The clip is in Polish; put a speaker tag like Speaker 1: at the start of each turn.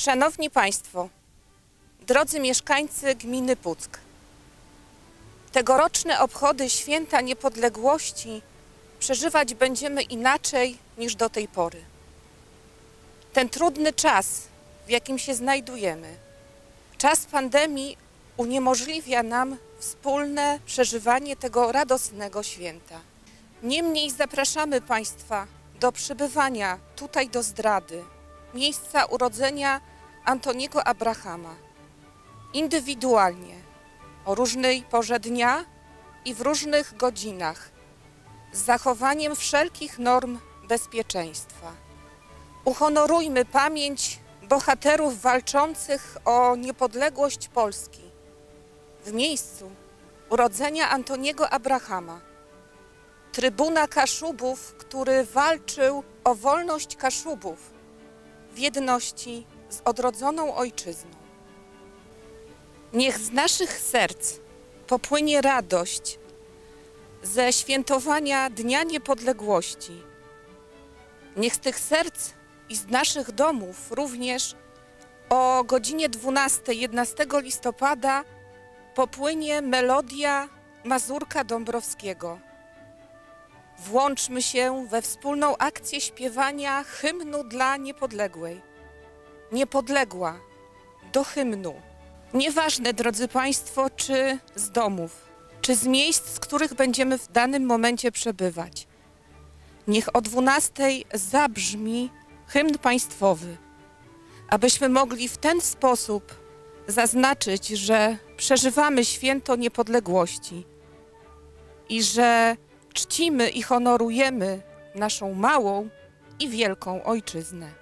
Speaker 1: Szanowni Państwo, drodzy mieszkańcy gminy Puck, tegoroczne obchody Święta Niepodległości przeżywać będziemy inaczej niż do tej pory. Ten trudny czas, w jakim się znajdujemy, czas pandemii uniemożliwia nam wspólne przeżywanie tego radosnego święta. Niemniej zapraszamy Państwa do przybywania tutaj do zdrady, miejsca urodzenia Antoniego Abrahama, indywidualnie, o różnej porze dnia i w różnych godzinach, z zachowaniem wszelkich norm bezpieczeństwa. Uhonorujmy pamięć bohaterów walczących o niepodległość Polski w miejscu urodzenia Antoniego Abrahama, trybuna Kaszubów, który walczył o wolność Kaszubów w jedności z odrodzoną ojczyzną. Niech z naszych serc popłynie radość ze świętowania Dnia Niepodległości. Niech z tych serc i z naszych domów również o godzinie 12, 11 listopada popłynie melodia Mazurka Dąbrowskiego. Włączmy się we wspólną akcję śpiewania hymnu dla niepodległej. Niepodległa do hymnu. Nieważne, drodzy Państwo, czy z domów, czy z miejsc, z których będziemy w danym momencie przebywać. Niech o 12 zabrzmi hymn państwowy, abyśmy mogli w ten sposób zaznaczyć, że przeżywamy święto niepodległości i że czcimy i honorujemy naszą małą i wielką ojczyznę.